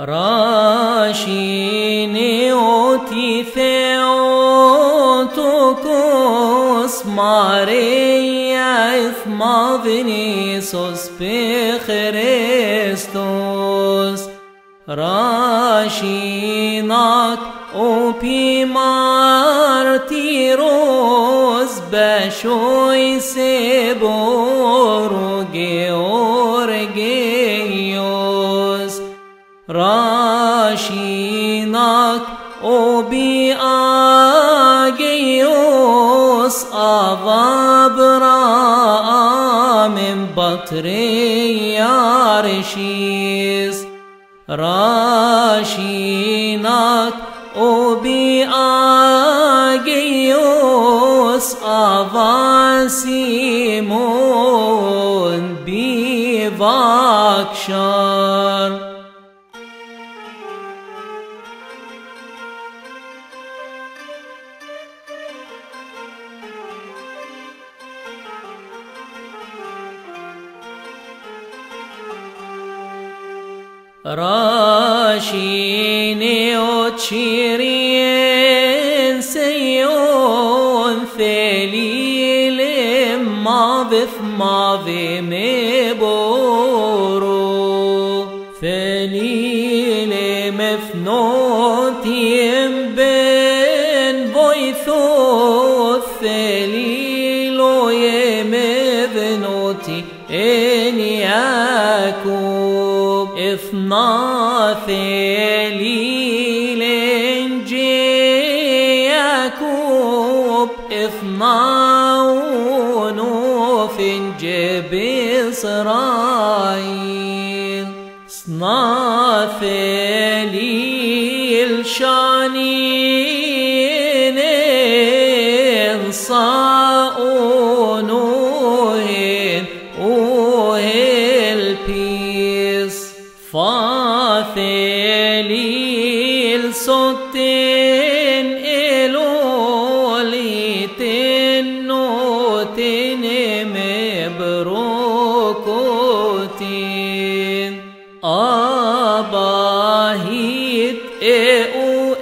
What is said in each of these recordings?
راشيني اوتي ثيوتوكوس ماريا اثما فينيسوس بخريستوس راشينات اوبي مارتيروس بشوي سيبورو راشينات اوبي اجيوس افابرا من بطريارشيس راشينات اوبي اجيوس افاسيمون بيفاكشار راشيني وتشيرين سيون ثليل ما بث ما في مبورو ثليل مفنوتي بين بويثو ثليل يمذنوتي إن ياكوب إثنا ثليل جي ياكوب إثنا ونوف جب إسرائيل صنا ثليل فاثليل صوتين إلوليتين نوتين مبروكوتين. أباهيت إيو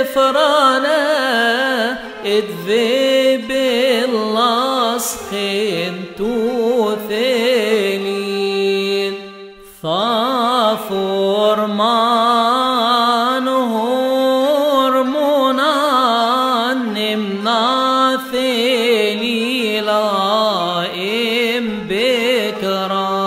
إفرانا إذب اللاسخين توثلين ثافور مان ثليلا إم بكران.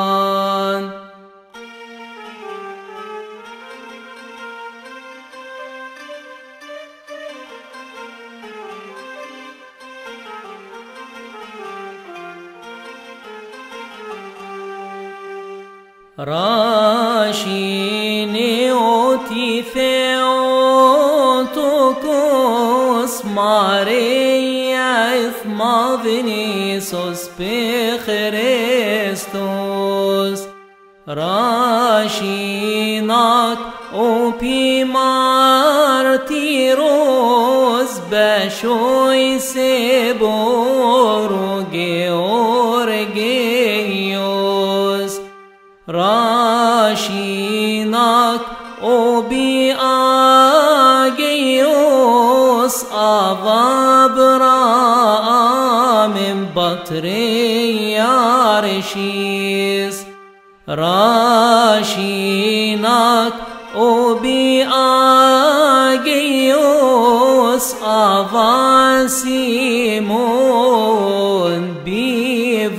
راشيني أوتي ثيوتوكوس ماريا اثما فينيسوس بخريستوس. راشينات أوبي مارتيروس بشوي سيبورو جيورجيوس. راشينات أوبي اجيوس افابرا من بطريارشيس راشينات اوبي اجيوس افاسيمون بيفاكشار